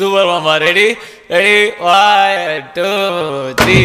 Super மாமா ready ready one two three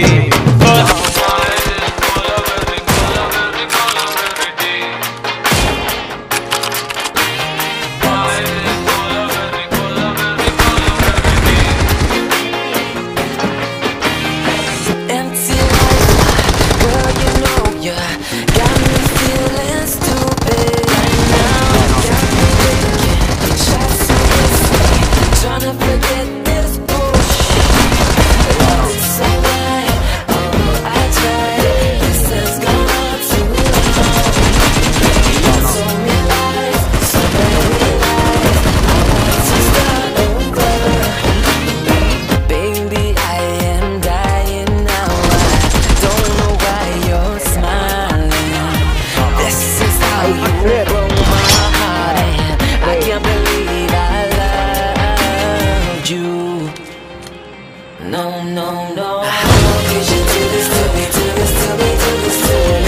No, no, no. How could you do this to me, do this to me, do this to me?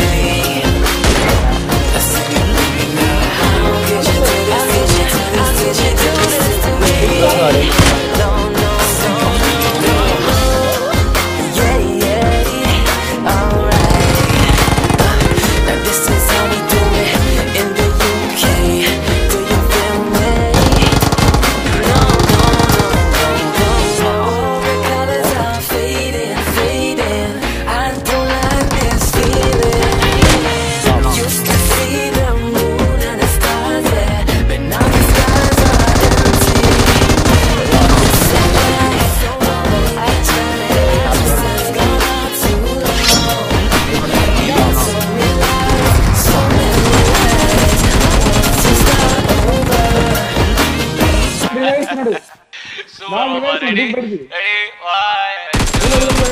ना निकल तू बैठ गई अरे वाह